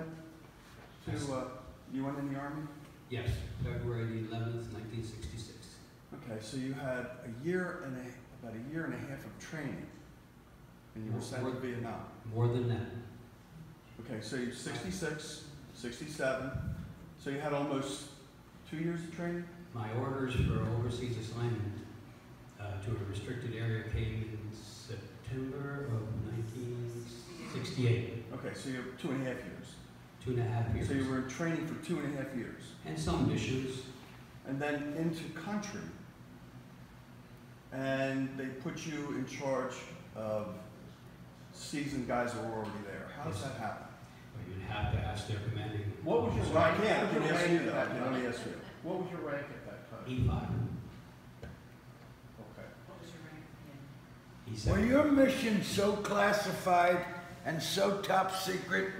that? To, uh, you went in the army? Yes, February the eleventh, nineteen sixty-six. Okay, so you had a year and a, about a year and a half of training, and you were sent to Vietnam. More than that. Okay, so you're 66, 67, so you had almost two years of training? My orders for overseas assignment uh, to a restricted area came in September of nineteen sixty-eight, Okay, so you're two and a half years. Two and a half years. So you were in training for two and a half years. And some missions, And then into country. And they put you in charge of seasoned guys that were already there. How does that happen? but you'd have to ask their commanding. What was your So I rank? can't, I What can was your ask rank you at that, I that can only time? ask you. What was your rank at that time? E five. Okay. E seven. Were your mission so classified and so top secret?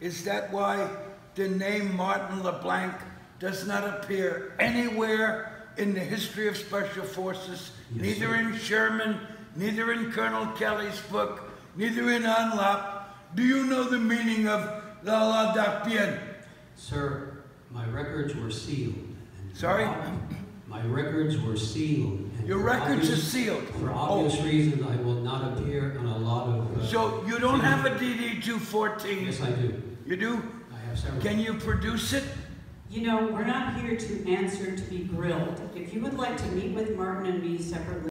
Is that why the name Martin LeBlanc does not appear anywhere in the history of Special Forces? Yes, Neither sir. in Sherman, neither in Colonel Kelly's book, neither in Unlop. Do you know the meaning of La La Da Bien? Sir, my records were sealed. Sorry? My records were sealed. Your records are sealed. For Oh, obvious reasons, I will not appear on a So you don't have a DD 214? Yes, I do. You do? I have several. Can you produce it? You know, we're not here to answer to be grilled. If you would like to meet with Martin and me separately,